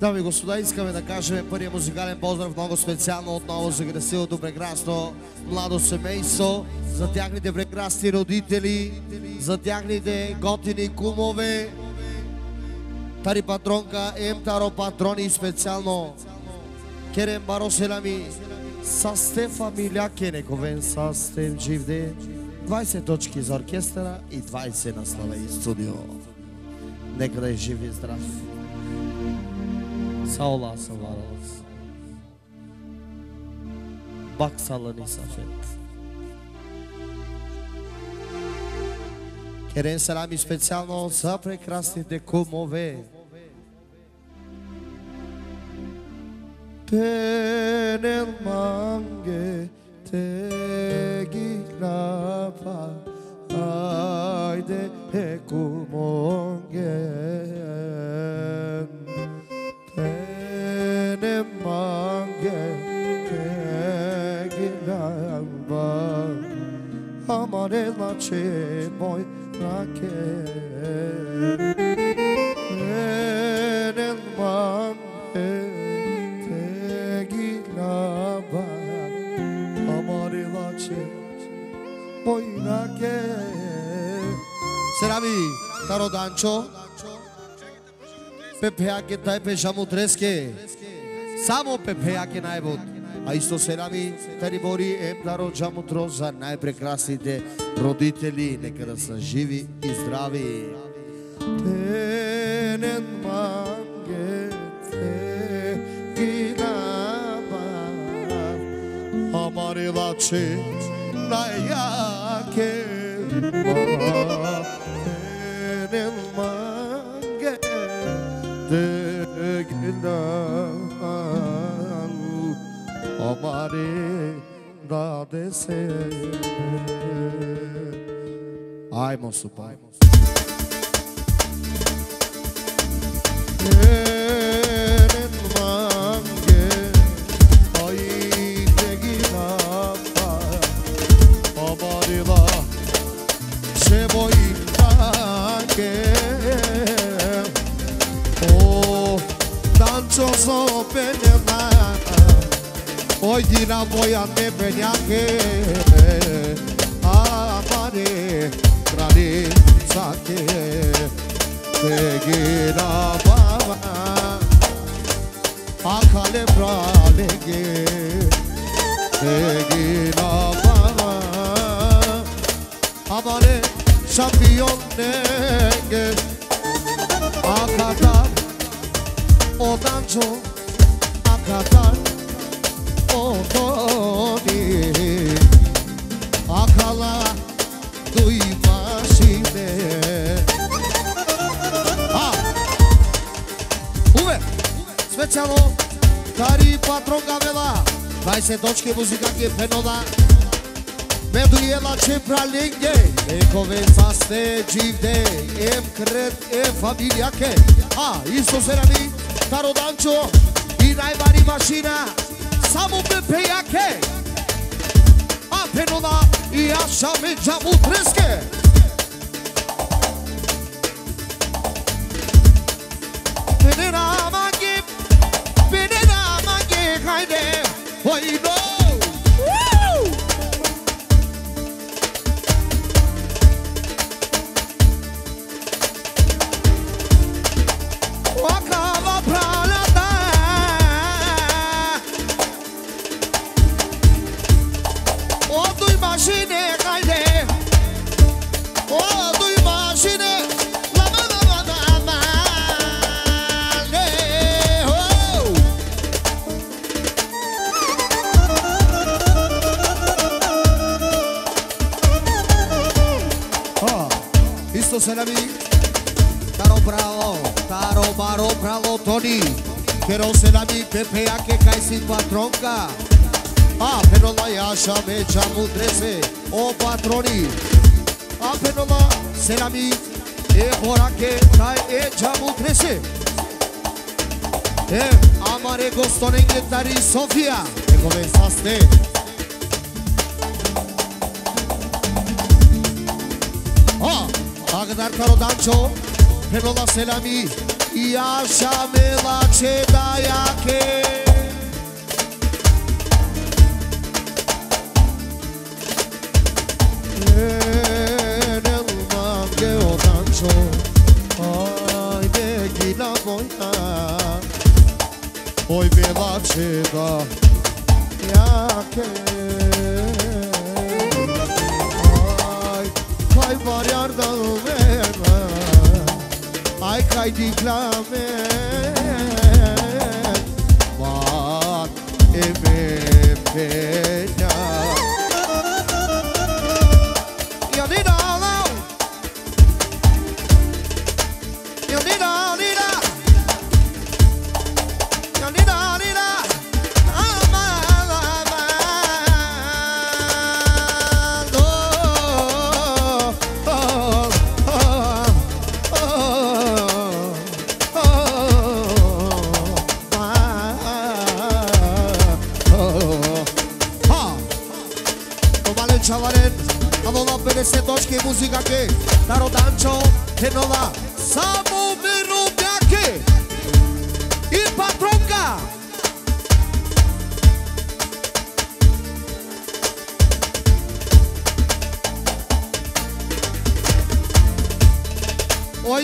Дами и господа, искаме да кажеме първия музикален поздрав много специално отново за красивото, прекрасно младо семейство, за тяхните прекрасни родители, за тяхните готини кумове, тари патронка, емтаро патрони специално, керем баро селами, са сте фамилия Кенековен, са сте живде, 20 точки за оркестра и 20 на Слава и студио. Нека да е жив и здрав. Sağ olasın, var olasın. Bak salın isafet. Керен салами специално за прекрасните кумове. Тенел манге те гигнапа Айде е кумонген orelače moj rake Erelman ete gilaba Amarelače moj rake Seravi, Taro Dančo Pepea ke taj ке dreske Samo Pepea ke najbod А исто се рами тари бори е даро джамутро за најпрекрасните родители. Нека да са живи и здрави. Тенен манге те гинаба Амарилаче најаке Тенен манге Teglan Amare Se. Voi mange Oh, danço so penema ওই দিনা বয়াতে বেড়াকে আমারে প্রাণে সাথে গেরা বাবা আখালে প্রাণে গে গেরা বাবা আমারে সাপিয়নে গে আখাতার ও দাঞ্চ আখাতার otobi Akala duymaz şimdi A Уве, специјално Дари Патрон Гавела 20 точки музика ги пенода. Медуела че пралинге Екове састе дживде Ем крет е фамилијаке А, исто се нами Таро Данчо И најбари машина. samome pejake Atenona i ashame gjamu treske Beni ramage, beni ramage hayde Hoy no Selami, Taro Bravo, Taro Baro Bravo Tony, Pero Selami, Pepe Ake Kaisi Patronka, A Penola Yasha Mecha Mudrese, O Patroni, A Penola Selami, E Horake Tai E Chamudrese, E Amare Gostone Tari Sofia, e come sta stendo? Agdar Tarodancho Penola Selami Jaša mila će da jake Elma geodančo Ajde gila moja Oj mila će da jake Aj, kaj var yardan verme Ai kajdi klamen e eme peri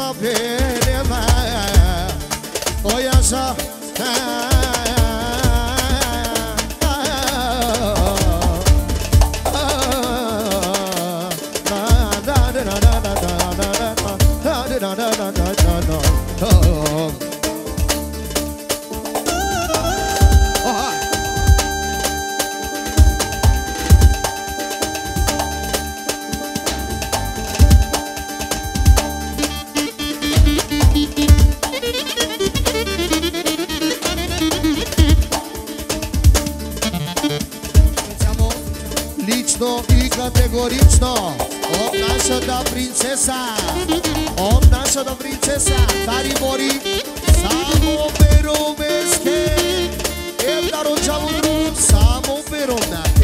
va venema Oya sa категорично. Од нашата да принцеса, од нашата да принцеса Тари Бори, само перо месте, една роча во друг, само перо на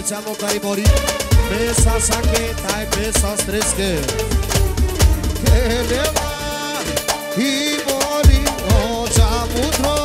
Treceamo ca ai mori Besa sa che tai besa stresche Che ne va i mori o già mutro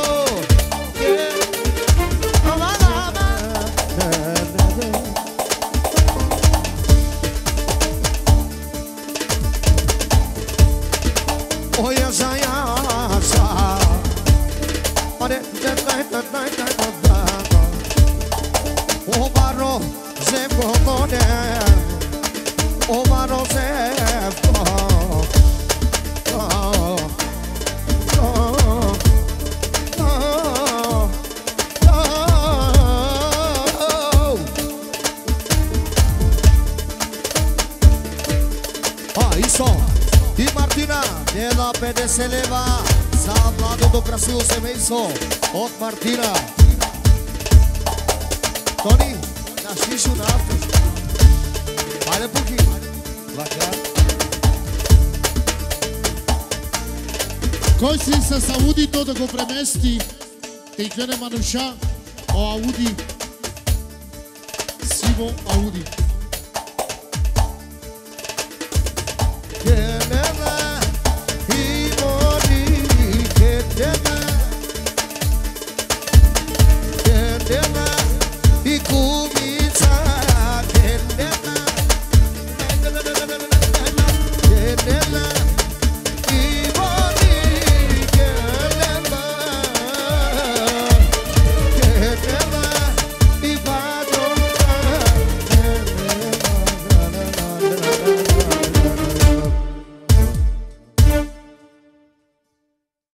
дела 50 лева за младото красиво семејство од Мартина. Тони, на шишу на автор. Хайде пуки. Лака. Кой си с аудито да го премести? Тейкене мануша, о ауди. Сиво ауди.